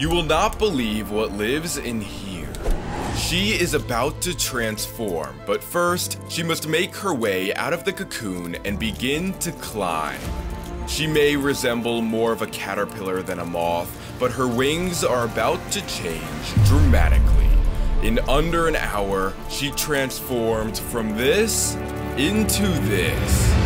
You will not believe what lives in here. She is about to transform, but first, she must make her way out of the cocoon and begin to climb. She may resemble more of a caterpillar than a moth, but her wings are about to change dramatically. In under an hour, she transformed from this into this.